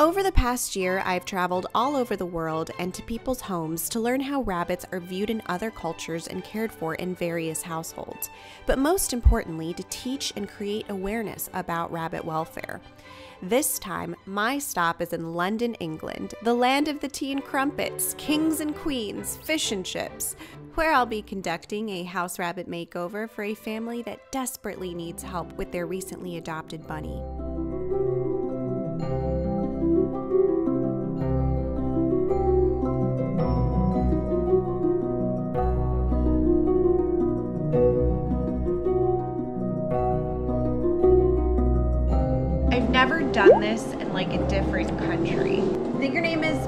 Over the past year, I've traveled all over the world and to people's homes to learn how rabbits are viewed in other cultures and cared for in various households, but most importantly, to teach and create awareness about rabbit welfare. This time, my stop is in London, England, the land of the tea and crumpets, kings and queens, fish and chips, where I'll be conducting a house rabbit makeover for a family that desperately needs help with their recently adopted bunny. Never done this in like a different country. I think her name is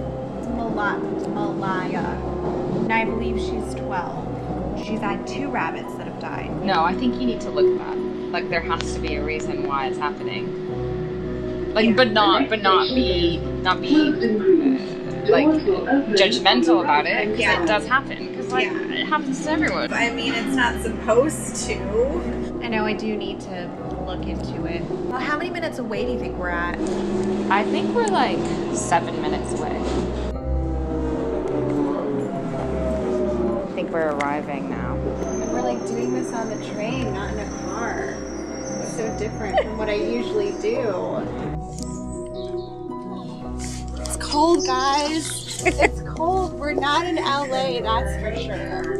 Mala- Malaya, and I believe she's 12. She's had two rabbits that have died. No, I think you need to look at that. Like there has to be a reason why it's happening. Like, but not, but not be, not be uh, like judgmental about it because Yeah. it does happen. Because like Yeah. it happens to everyone. I mean, it's not supposed to. I know I do need to look into it. Well, how many minutes away do you think we're at? I think we're like seven minutes away. I think we're arriving now. We're like doing this on the train, not in a car. It's so different from what I usually do. It's cold, guys. it's cold. We're not in LA, that's for sure.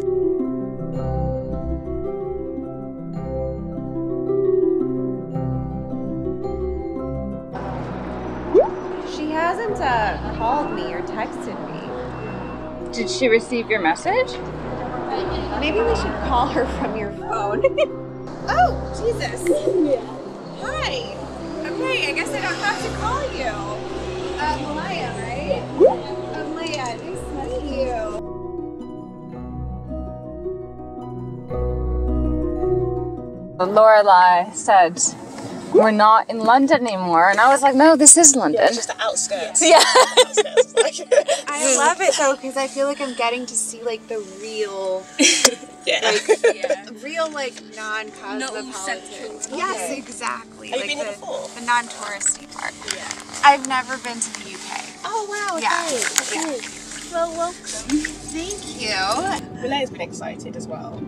Called me or texted me. Did she receive your message? Maybe we should call her from your phone. oh, Jesus. Hi. Okay, I guess I don't have to call you. Uh, Malaya, right? Uh, Malaya, nice to meet you. Lorelei said we're not in London anymore, and I was like, no, this is London. Just the outskirts. Yeah. Outskirts, I love it though because I feel like I'm getting to see like the real, yeah. like real like non-cosmopolitan. No central. Yes, exactly. Have you like been the, before? the non-touristy part. Yeah. I've never been to the UK. oh wow. Okay. Yeah. Well, welcome. Thank you. Renee's been excited as well.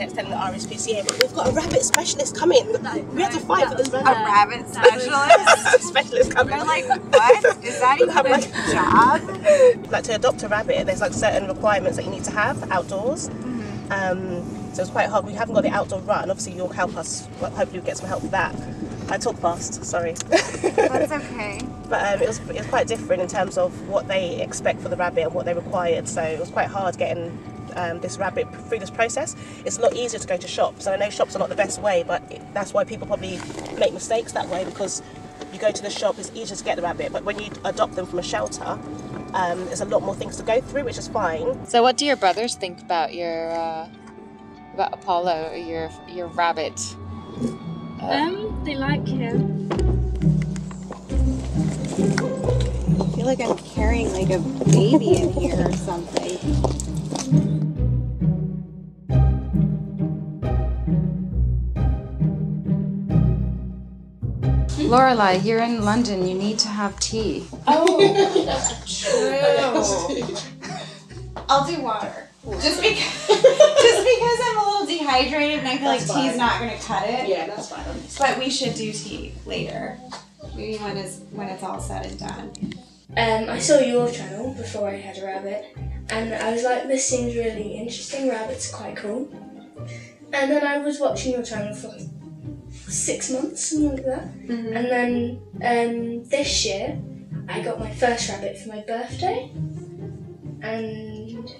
She kept telling the RSPCA, but we've got a rabbit specialist coming. We have to fight for this A rabbit. rabbit specialist. specialist coming. They're like, what? Is that even I'm a like- job? like to adopt a rabbit, there's like certain requirements that you need to have outdoors. Mm-hmm. Um, so it's quite hard. We haven't got the outdoor run. Obviously, you'll help us. Well, hopefully, we'll get some help with that. I talk fast. Sorry. That's okay. But um, it, was, it was quite different in terms of what they expect for the rabbit and what they required. So it was quite hard getting um, this rabbit through this process. It's a lot easier to go to shops. And I know shops are not the best way, but it, that's why people probably make mistakes that way because you go to the shop, it's easier to get the rabbit. But when you adopt them from a shelter, um, there's a lot more things to go through, which is fine. So, what do your brothers think about your uh, about Apollo, your your rabbit? Um, they like him. I feel like I'm carrying like a baby in here or something. Lorelei, you're in London. You need to have tea. Oh, true. I'll do water. Just because, just because I'm a little dehydrated and I feel That's like tea's fine. not gonna cut it. Yeah, that's fine. But we should do tea later. Maybe when it's when it's all said and done. Um, I saw your channel before I had a rabbit, and I was like, this seems really interesting. Rabbits are quite cool. And then I was watching your channel for like six months, something like that. And then um, this year, I got my first rabbit for my birthday, and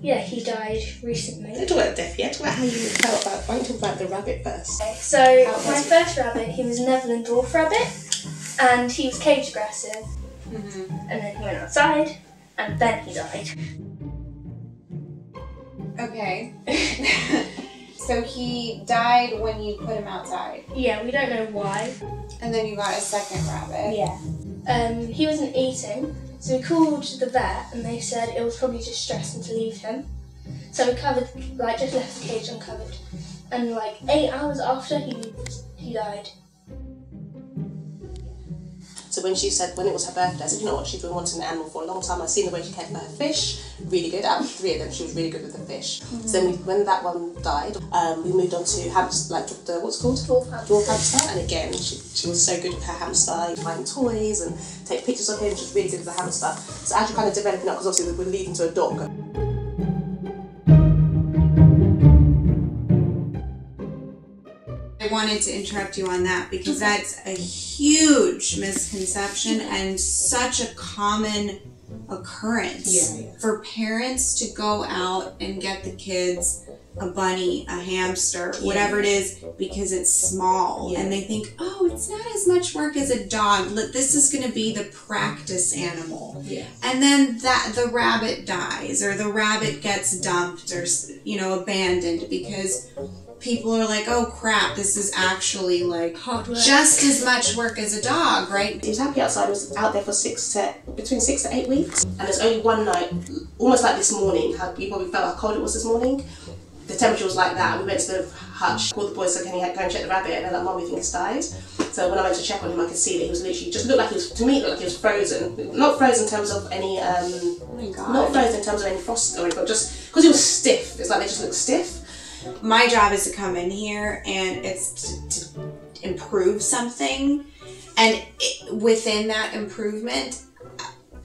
yeah, he died recently. Don't talk about death yet. Talk about how you felt about. Why don't you talk about the rabbit first? So my first rabbit, he was a Netherland dwarf rabbit, and he was cage aggressive. And then he went outside, and then he died. Okay. so he died when you put him outside, Yeah, we don't know why. and then you got a second rabbit. Yeah. Um, he wasn't eating, so we called the vet, and they said it was probably just stressing to leave him. So we covered, like, just left the cage uncovered, and like eight hours after he he died. So when she said when it was her birthday, I said, you know what, she's been wanting an animal for a long time. I've seen the way she cared for her fish, really good. Out of three of them, she was really good with the fish. So then we, when that one died, um, we moved on to hamster, like the what's called Dwarf hamster. dwarf hamster. And again, she, she was so good with her hamster, find toys and take pictures of him. She was really good with the hamster. So as you're kind of developing up, because obviously we're leading to a dog. I wanted to interrupt you on that because that's a huge misconception and such a common occurrence Yeah, yeah. for parents to go out and get the kids a bunny, a hamster, whatever it is, because it's small. Yeah. And they think, oh, it's not as much work as a dog. This is going to be the practice animal. Yeah. And then that the rabbit dies or the rabbit gets dumped or you know abandoned because people are like, "Oh crap, this is actually like Hard work. just as much work as a dog, right?" He was happy outside. He was out there for six to between six to eight weeks. And there's only one night, almost like this morning. How you probably felt how cold it was this morning. The temperature was like that. We went to the hutch, called the boys, said, "Can you go and check the rabbit?" And they're like, "Mum, we think it's died." So when I went to check on him, I could see that he was literally just looked like he was. To me, it looked like he was frozen. Not frozen in terms of any. Um, Oh my god. not frozen in terms of any frost or anything, but just because he was stiff. It's like they just look stiff. My job is to come in here and it's to, to improve something, and it, within that improvement,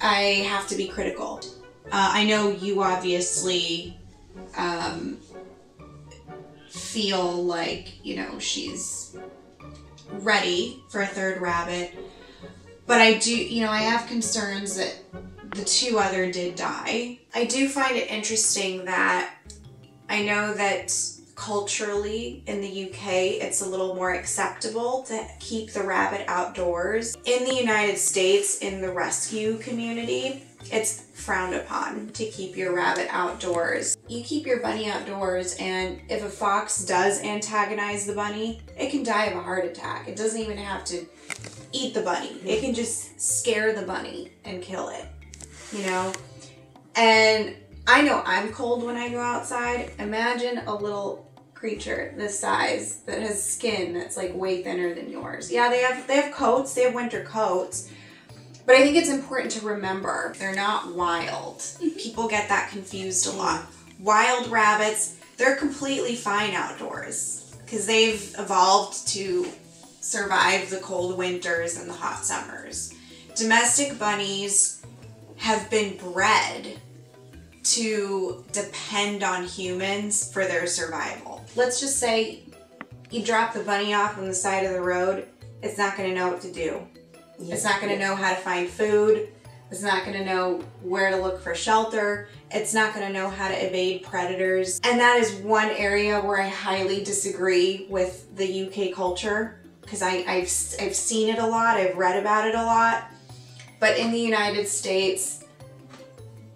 I have to be critical. Uh, I know you obviously um, feel like you know she's ready for a third rabbit, but I do, you know, I have concerns that the two other did die. I do find it interesting that I know that culturally in the UK it's a little more acceptable to keep the rabbit outdoors. In the United States, in the rescue community, it's frowned upon to keep your rabbit outdoors. You keep your bunny outdoors, and if a fox does antagonize the bunny, it can die of a heart attack. It doesn't even have to eat the bunny, it can just scare the bunny and kill it, you know? And I know I'm cold when I go outside. Imagine a little creature this size that has skin that's like way thinner than yours. Yeah, they have they have coats, they have winter coats. But I think it's important to remember they're not wild. People get that confused a mm. lot. Wild rabbits, they're completely fine outdoors because they've evolved to survive the cold winters and the hot summers. Domestic bunnies have been bred to depend on humans for their survival. Let's just say you drop the bunny off on the side of the road, it's not going to know what to do. It's not going to know how to find food. It's not going to know where to look for shelter. It's not going to know how to evade predators. And that is one area where I highly disagree with the UK culture because I've, I've seen it a lot, I've read about it a lot. But in the United States,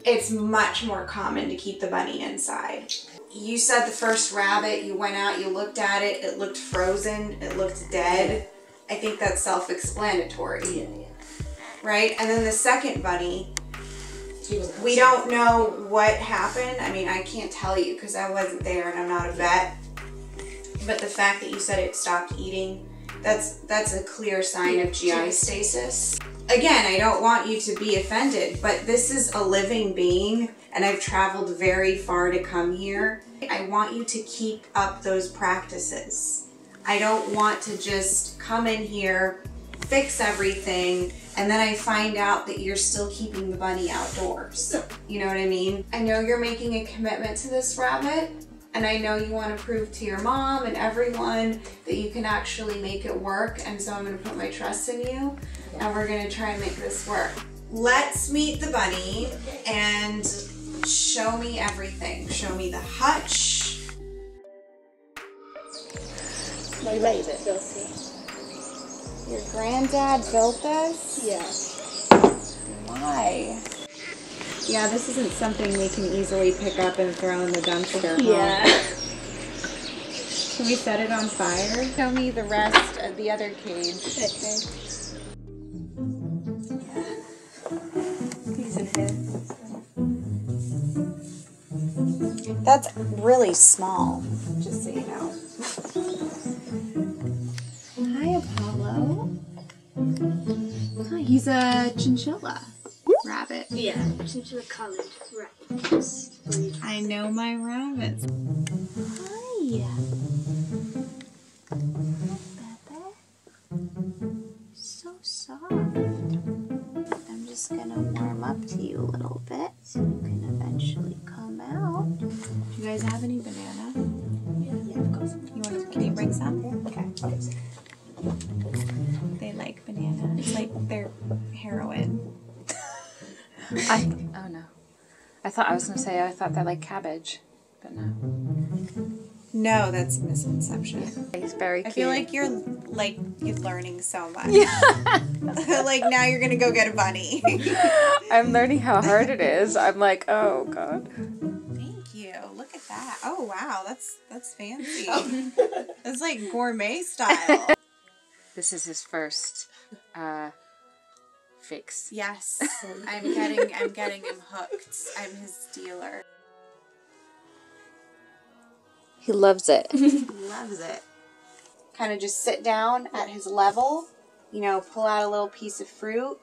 it's much more common to keep the bunny inside. You said the first rabbit, you went out, you looked at it, it looked frozen, it looked dead. I think that's self explanatory, Yeah, yeah. right? And then the second bunny, we don't know what happened. I mean, I can't tell you because I wasn't there and I'm not a vet. But the fact that you said it stopped eating, that's that's a clear sign of GI stasis. Again, I don't want you to be offended, but this is a living being and I've traveled very far to come here. I want you to keep up those practices. I don't want to just come in here, fix everything, and then I find out that you're still keeping the bunny outdoors. You know what I mean? I know you're making a commitment to this rabbit, and I know you want to prove to your mom and everyone that you can actually make it work, and so I'm going to put my trust in you, and we're going to try and make this work. Let's meet the bunny and show me everything. Show me the hutch. No, he made it. Your granddad built this? Yeah. Why? Yeah, this isn't something we can easily pick up and throw in the dumpster. huh? Yeah. Can we set it on fire? Show me the rest of the other cage. Okay. That's really small, just so you know. Hi, Apollo. Hi, you is a chinchilla rabbit. Yeah, chinchilla coloured rabbits. I know my rabbits. Hi. I oh no. I thought I was gonna say I thought they're like cabbage, but no. No, that's misconception. He's very cute. I feel like you're like you're learning so much. Yeah. like now you're gonna go get a bunny. I'm learning how hard it is. I'm like, oh god. Thank you. Look at that. Oh wow, that's that's fancy. that's like gourmet style. This is his first uh fix. yes. I'm getting I'm getting him hooked. I'm his dealer. He loves it. He loves it. Kind of just sit down at his level, you know, pull out a little piece of fruit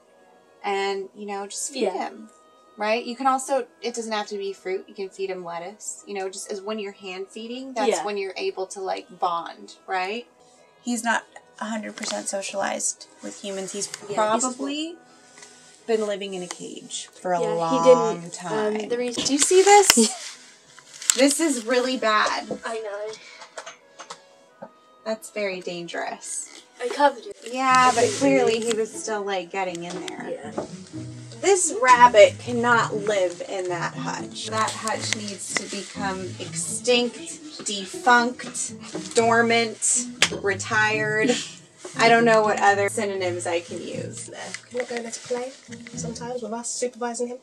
and, you know, just feed Yeah. him. Right? You can also, it doesn't have to be fruit. You can feed him lettuce. You know, just as when you're hand feeding, that's Yeah. when you're able to like bond, right? He's not 100% socialized with humans. He's Yeah, he's probably been living in a cage for a Yeah, long he didn't. time. Um, the reason Do you see this? This is really bad. I know, That's very dangerous. I covered it. Yeah, but clearly he was still like getting in there. Yeah. This rabbit cannot live in that hutch. That hutch needs to become extinct, defunct, dormant, retired. I don't know what other synonyms I can use. Can I go it play sometimes with us supervising him?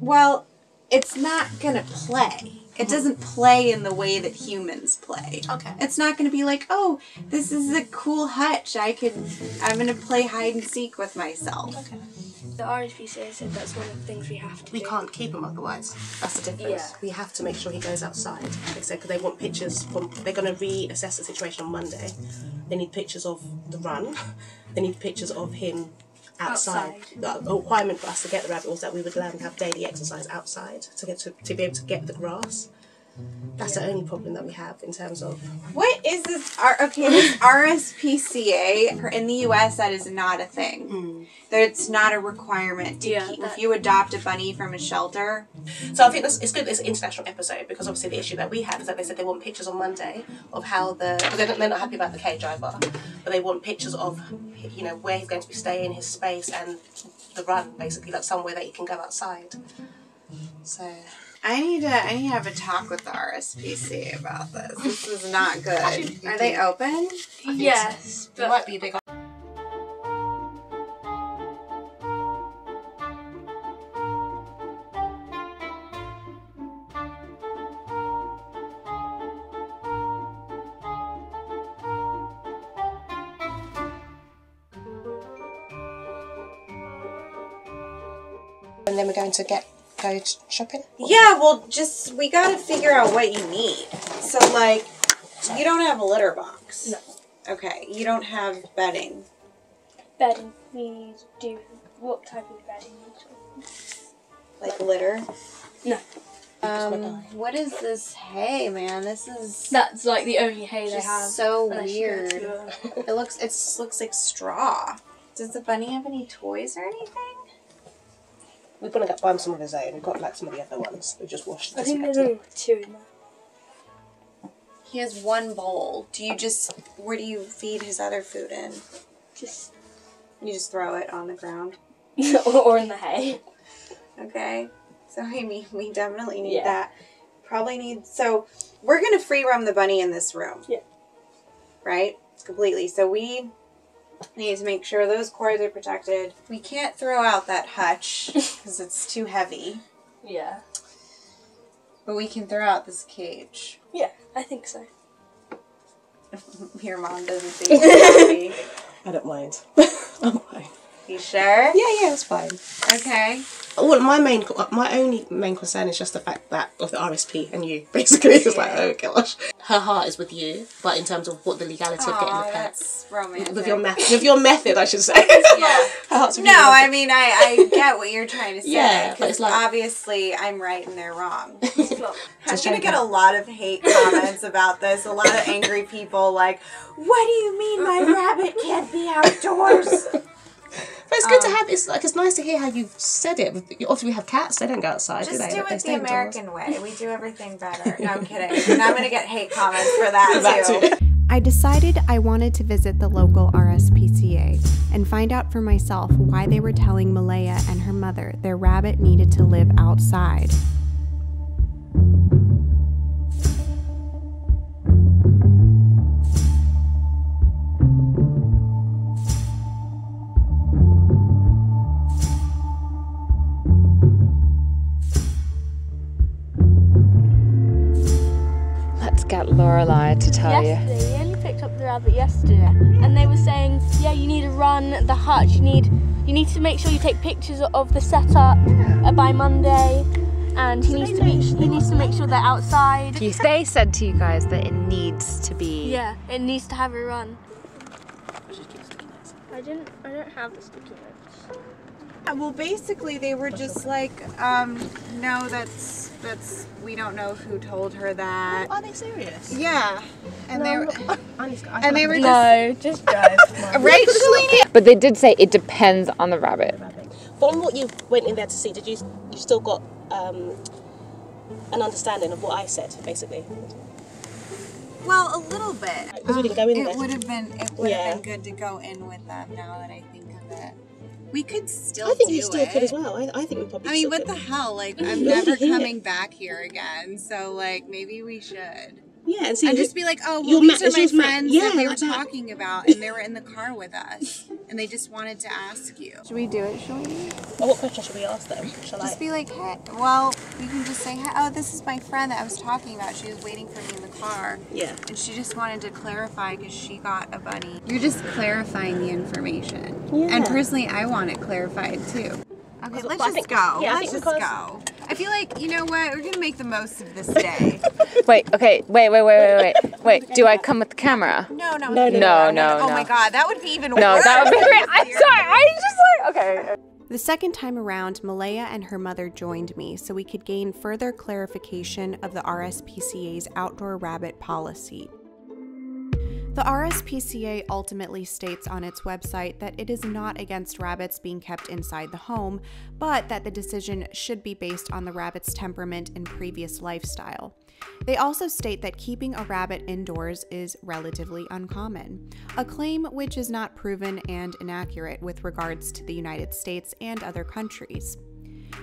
Well, it's not gonna play. It doesn't play in the way that humans play. Okay. It's not gonna be like, oh, this is a cool hutch. I could, I'm gonna play hide and seek with myself. Okay. The RSPCA said that's one of the things we have to We do. can't keep him otherwise. That's the difference. Yeah. We have to make sure he goes outside. Like said, because they want pictures from. They're going to reassess the situation on Monday. They need pictures of the run. They need pictures of him outside. Outside. The requirement for us to get the rabbit was that we would let him have daily exercise outside to get to, to be able to get the grass. That's the only problem that we have in terms of. What is this? R- okay, this RSPCA in the U.S. that is not a thing. Hmm. That it's not a requirement to Yeah, keep. that- If you adopt a bunny from a shelter, So I think this, it's good. It's an international episode because obviously the issue that we had is that they said they want pictures on Monday of how the. But they're, not- they're not happy about the cage either. But they want pictures of, you know, where he's going to be staying, his space, and the run basically, like somewhere that he can go outside. So I need to. I need to have a talk with the RSPCA about this. This is not good. Are they open? Yes, there but be big. And then we're going to get go sh- shopping. Yeah. Well, just we got to figure out what you need. So like, you don't have a litter box. No. Okay. You don't have bedding. bedding. We do what type of bedding? Like litter. No, Um, what is this hay, man? This is that's like the only hay they have. so unless you go weird. It looks it looks like straw. Does the bunny have any toys or anything? We're gonna get buy him some of his own. We've got like some of the other ones. We just washed. I think there's only two in there. He has one bowl. Do you just where do you feed his other food in? Just You just throw it on the ground. or, or in the hay. Okay. So I mean we definitely need Yeah. that. Probably need so we're gonna free roam the bunny in this room. Yeah. Right? Completely. So we need to make sure those cords are protected. We can't throw out that hutch because it's too heavy. Yeah. But we can throw out this cage. Yeah, I think so. Your mom doesn't seem happy. I don't mind. I'm fine. You sure? Yeah, yeah, it's fine. Okay. Well, my main, my only main concern is just the fact that of the RSP and you. Basically, it's like, oh gosh, her heart is with you, but in terms of what the legality of getting the pet, that's romantic. with your method, with your method, I should say. Yeah. her heart's with No. I mean I, I get what you're trying to say. Yeah, but 'cause it's like- obviously I'm right and they're wrong. I'm gonna trying to get a lot of hate comments about this. A lot of angry people like, "What do you mean my rabbit can't be outdoors?" But it's good Um, to have. It's like it's nice to hear how you've said it. Obviously, we have cats; they don't go outside, do Just they? do it stay the indoors. American way. We do everything better. No, I'm kidding. And I'm gonna get hate comments for that, That too. too. I decided I wanted to visit the local RSPCA and find out for myself why they were telling Malaya and her mother their rabbit needed to live outside. Lorelei to tell you. yesterday. We only picked up the rabbit yesterday, and they were saying, yeah, you need to run the hutch. You need you need to make sure you take pictures of the setup uh, by Monday, and he needs to be he needs to make sure they're outside. They said to you guys that it needs to be. Yeah, it needs to have a run. I didn't. I don't have the sticky notes. Well, basically, they were just like, um, no, that's that's we don't know who told her that. Are they serious? Yeah, and they were I need to- I and they were just No, just guys. right, Shalini. But they did say it depends on the rabbit. From what you went in there to see, did you you still got um, an understanding of what I said, basically? Well, a little bit. Because we didn't go in it there. would have been it would Yeah. have been good to go in with them. Now that I think of it, we could still. I think you still it. could as well. I, I think we probably. I mean, what could. the hell? Like, I'm never coming back here again. So, like, maybe we should. Yeah, and see. And just be like, oh, well, these ma- are my yours ma- friends yeah, that they were like that. talking about, and they were in the car with us, and they just wanted to ask you. Should we do it, shall we? Oh, what question should we ask them? Shall I? Just be like, hey, well, we can just say, hey, oh, this is my friend that I was talking about. She was waiting for me in the car. Yeah. And she just wanted to clarify because she got a bunny. You're just clarifying the information. Yeah. And personally, I want it clarified too. Okay, let's but I just think- go. yeah, let's just go. I feel like, you know what? We're going to make the most of this day. Wait, okay, wait, wait, wait, wait, wait. Wait, do I come with the camera? no, no, No, no, No, no, Oh my god, that would be even worse. No, that would be great. I'm sorry. I just like okay. The second time around, Malaya and her mother joined me so we could gain further clarification of the RSPCA's outdoor rabbit policy. The RSPCA ultimately states on its website that it is not against rabbits being kept inside the home, but that the decision should be based on the rabbit's temperament and previous lifestyle. They also state that keeping a rabbit indoors is relatively uncommon, a claim which is not proven and inaccurate with regards to the United States and other countries.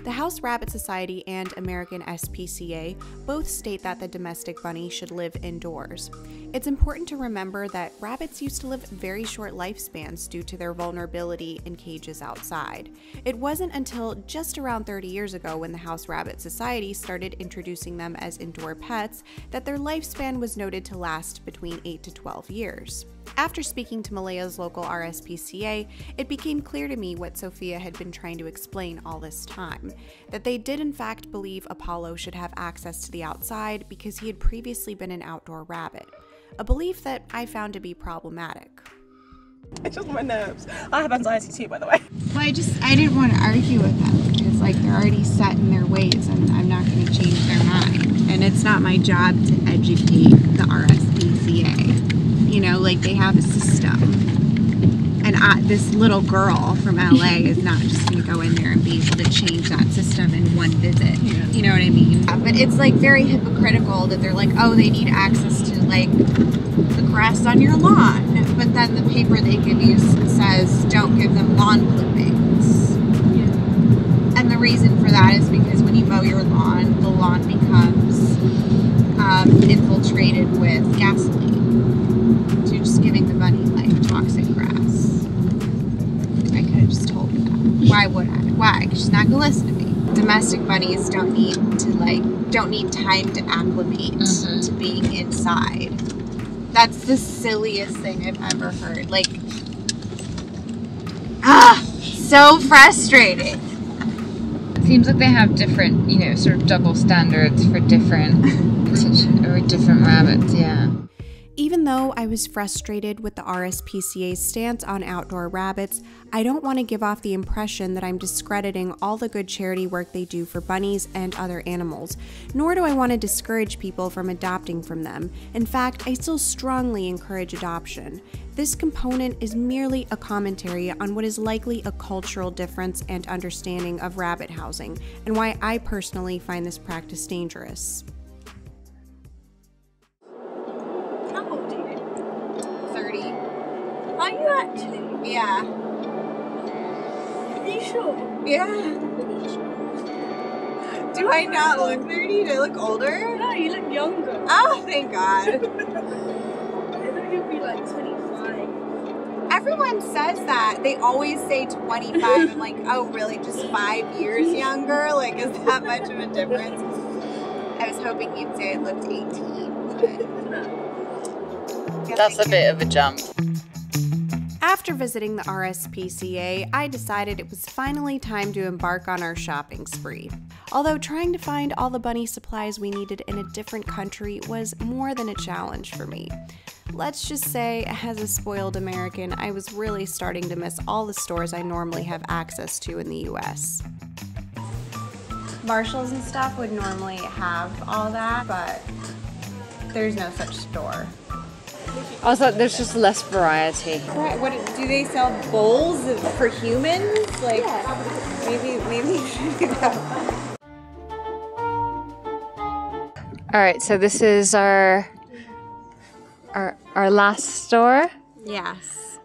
The House Rabbit Society and American SPCA both state that the domestic bunny should live indoors. It's important to remember that rabbits used to live very short lifespans due to their vulnerability in cages outside. It wasn't until just around 30 years ago when the House Rabbit Society started introducing them as indoor pets that their lifespan was noted to last between 8 to 12 years. After speaking to Malaya's local RSPCA, it became clear to me what Sophia had been trying to explain all this time that they did, in fact, believe Apollo should have access to the outside because he had previously been an outdoor rabbit, a belief that I found to be problematic. It's just my nerves. I have anxiety too, by the way. Well, I just I didn't want to argue with them because like they're already set in their ways, and I'm not going to change their mind. And it's not my job to educate the RSPCA. You know, like they have a system, and I, this little girl from LA is not just going to go in there and be able to change that system in one visit. You know what I mean? But it's like very hypocritical that they're like, oh, they need access to like the grass on your lawn, but then the paper they give you says don't give them lawn clippings. And the reason for that is because when you mow your lawn, the lawn becomes um, infiltrated with gasoline. You're just giving the bunny like toxic grass. I could have just told her that. Why would I? Why? 'Cause she's not gonna listen to me. Domestic bunnies don't need to like don't need time to acclimate to being inside. That's the silliest thing I've ever heard. Like, ah, so frustrating. It seems like they have different, you know, sort of double standards for different or different rabbits. Yeah. Even though I was frustrated with the RSPCA's stance on outdoor rabbits, I don't want to give off the impression that I'm discrediting all the good charity work they do for bunnies and other animals, nor do I want to discourage people from adopting from them. In fact, I still strongly encourage adoption. This component is merely a commentary on what is likely a cultural difference and understanding of rabbit housing, and why I personally find this practice dangerous. Actually? Yeah. Are you sure? Yeah. Do I not look 30? Do I look older? No, you look younger. Oh, thank God. I thought you'd be like 25. Everyone says that. They always say 25. I'm like, oh, really? Just five years younger? Like, is that much of a difference? I was hoping you'd say it looked 18. But That's a bit of a jump. After visiting the RSPCA, I decided it was finally time to embark on our shopping spree. Although trying to find all the bunny supplies we needed in a different country was more than a challenge for me. Let's just say, as a spoiled American, I was really starting to miss all the stores I normally have access to in the US. Marshalls and stuff would normally have all that, but there's no such store. Also, there's just less variety. Right, what do they sell bowls for humans? Like maybe maybe you should do that. All right, so this is our our our last store. Yes.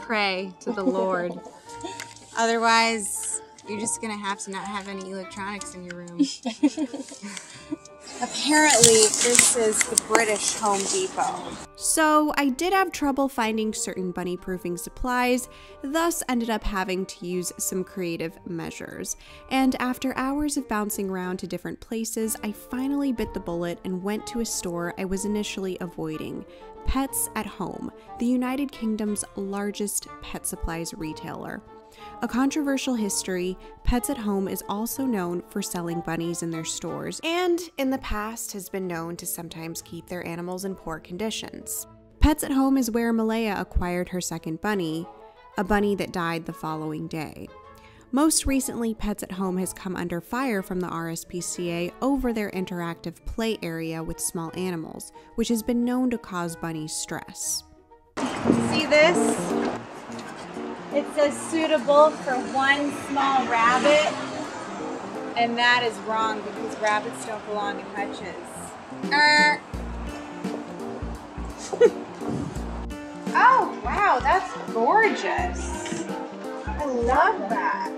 Pray to the Lord. Otherwise, you're just gonna have to not have any electronics in your room. Apparently, this is the British Home Depot. So, I did have trouble finding certain bunny proofing supplies, thus, ended up having to use some creative measures. And after hours of bouncing around to different places, I finally bit the bullet and went to a store I was initially avoiding Pets at Home, the United Kingdom's largest pet supplies retailer. A controversial history, Pets at Home is also known for selling bunnies in their stores, and in the past has been known to sometimes keep their animals in poor conditions. Pets at Home is where Malaya acquired her second bunny, a bunny that died the following day. Most recently, Pets at Home has come under fire from the RSPCA over their interactive play area with small animals, which has been known to cause bunnies stress. See this? It says suitable for one small rabbit. And that is wrong because rabbits don't belong in hutches. Er. oh, wow, that's gorgeous. I love that.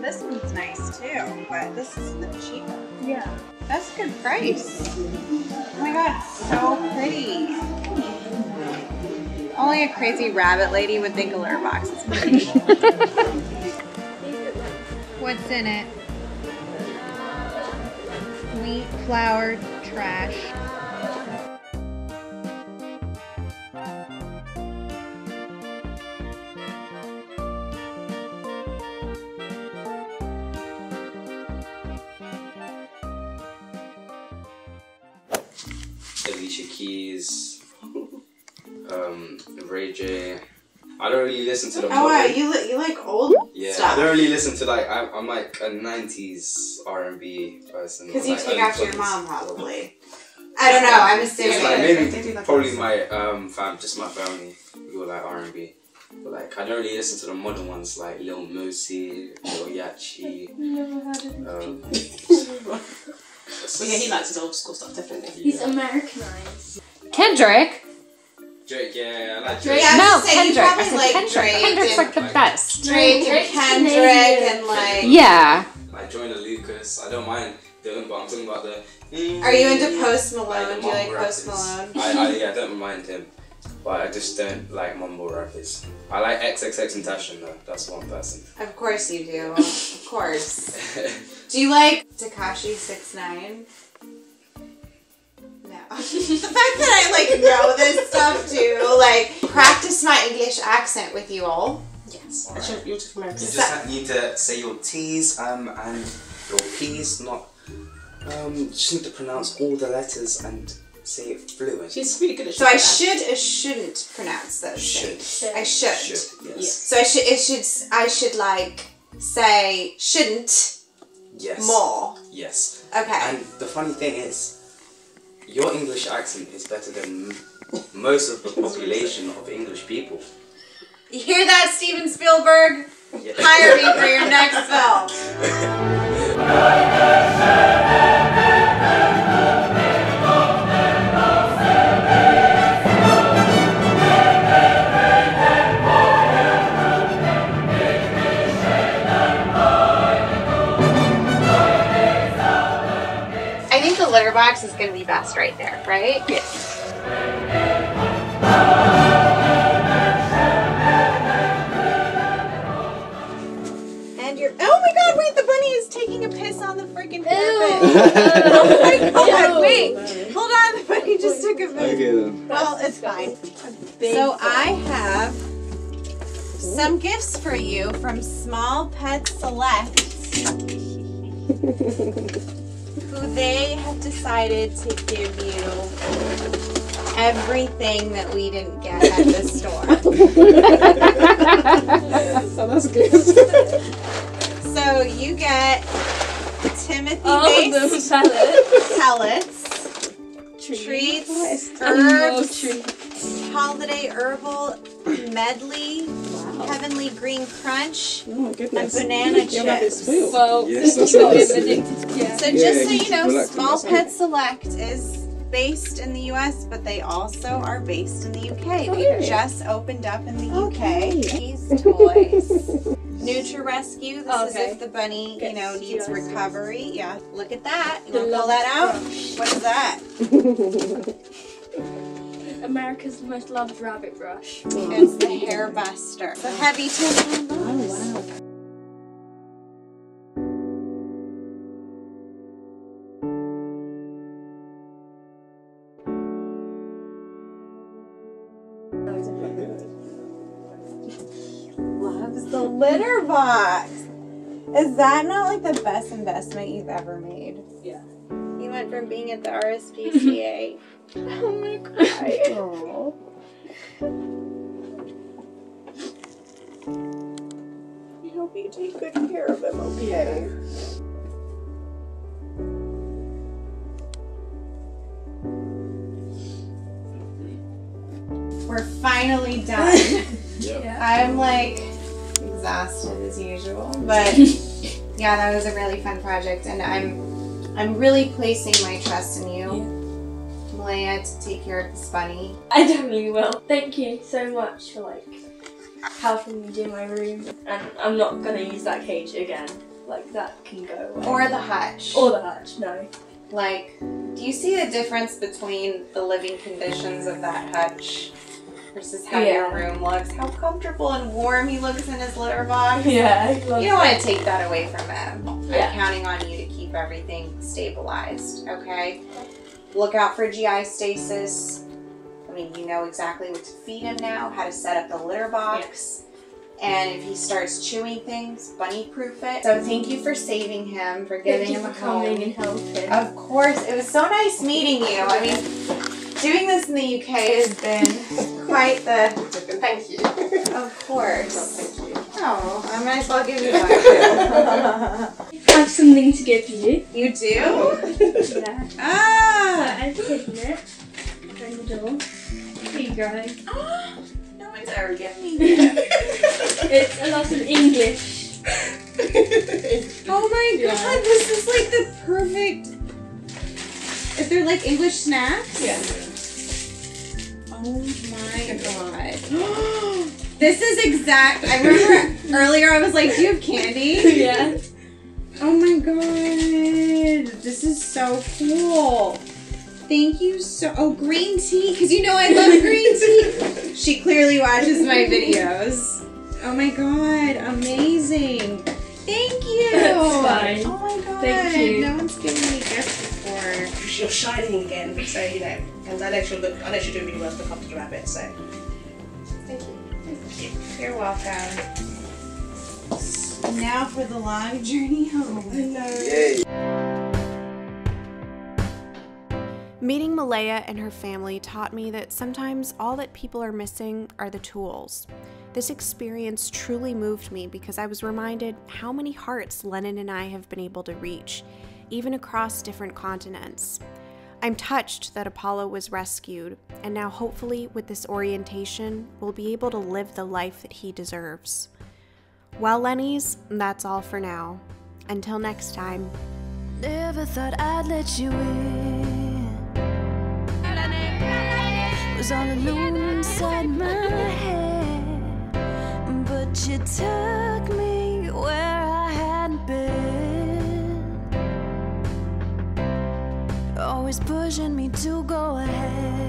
This one's nice too, but this is the cheaper. Yeah. That's a good price. Oh my god, so pretty. Only a crazy rabbit lady would think a litter box is pretty. What's in it? Wheat, flour, trash. Listen to like I'm, I'm like a '90s R&B person. Because you like, take early after your mom, probably. I don't know. I'm assuming. It's like They maybe do probably like my um fam, just my family who are like R&B. But like I don't really listen to the modern ones like Lil Mosey, Lil Yachty. Um, Well, yeah, he likes his old school stuff, definitely. He's Americanized. Kendrick. Drake, yeah, I like Drake. Drake. Yeah, I no, was gonna say, you Kendrick. I said like Kendrick. Drake Kendrick's like the best. Drake and Drake's Kendrick and like. Yeah. Like Joyner Lucas. I don't mind doing, but I'm talking about the. Mm, Are you into Post Malone? Like Do you like mumble Post. Malone? I, I, yeah, I don't mind him, but I just don't like mumble rappers. I like XXXTentacion though. That's one person. Of course you do. Of course. Do you like Tekashi Six Nine? No. the fact that I like know this stuff too, like practice my English accent with you all. Yes. That's your, your from You just ha- need to say your T's um, and your P's, not. Um, you just need to pronounce all the letters and say it fluent. She's really good at So I that. should or shouldn't pronounce those Should. things? I should. Should, yes. So I should. It should. I should like say shouldn't Yes. more. Yes. Okay. And the funny thing is, your English accent is better than most of the population of English people. You hear that, Steven Spielberg? Yeah. Hire me for your next film. think the litter box is gonna be best right there, right? Yes. And you're. Oh my God! Wait, the bunny is taking a piss on the freaking carpet. Oh my God! Wait, hold on. The bunny just took a piss. then. Well, it's fine. So I have some gifts for you from Small Pet Select, who they have decided to give you everything that we didn't get at the store. So oh, that's good. So you get Timothy All of them based pellets. pellets, treats, And more herbs, treats. holiday herbal medley, heavenly green crunch, Oh my and banana Your chips. Well, Yes, that's you got nice. him addicted, yeah. So Yeah, just so you you know, Small Pet Select is based in the US, but they also are based in the UK. We Okay. just opened up in the Okay. UK. These toys. Nutri Rescue. This is if the bunny, you know, needs GI. recovery. Yeah, look at that. You The want to pull that out? brush. What is that? America's most loved rabbit brush. It's the Hairbuster. The heavy tin. Oh wow. Loves the litter box. Is that not like the best investment you've ever made? Yeah. You went from being at the RSPCA. oh my god. I hope you take good care of him, okay? We're finally done. I'm like exhausted as usual, but yeah, that was a really fun project, and I'm I'm really placing my trust in you, Malaya, to take care of this bunny. I definitely will. Thank you so much for like helping me do my room. And I'm not gonna use that cage again. Like that can go away. Or the hutch. or the hutch. No. like, do you see the difference between the living conditions of that hutch versus how your room looks? How comfortable and warm he looks in his litter box. Yeah. I You don't that. want to take that away from him. Yeah. I'm counting on you to keep everything stabilized, okay? Look out for GI stasis. I mean, you know exactly what to feed him now, how to set up the litter box. And if he starts chewing things, bunny proof it. So thank you for saving him, for Thank giving you him a home. and helping. Of course, it was so nice meeting you. I mean, doing this in the UK has been quite the. Thank you. Of course. Thank you. Oh, I might as well give you one. I have something to give you. you do? Yeah. Ah! I've hidden it behind the door. Here you go. No one's ever given me that. It's a lot of English. Oh my god, this is like the perfect. If they're like English snacks? Yeah. Oh my god. this is exact. I remember earlier I was like, Do you have candy? yeah. Oh my god. This is so cool. Thank you so. Oh, green tea. Because you know I love green tea. She clearly watches my videos. Oh my god. Amazing. Thank you. That's fine. Oh my god. Thank you. No one's given me gifts before. You're shining again, so you know. And I know she'll look. I know she'll do really well to look after the rabbit. So. You're welcome. Now for the long journey home. Meeting Malaya and her family taught me that sometimes all that people are missing are the tools. This experience truly moved me because I was reminded how many hearts Lennon and I have been able to reach, even across different continents. I'm touched that Apollo was rescued, and now hopefully, with this orientation, we'll be able to live the life that he deserves. Well, Lennies, that's all for now. Until next time. Never thought I'd let you in. Was all alone inside my head. But you took me where I Always pushing me to go ahead.